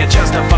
can't justify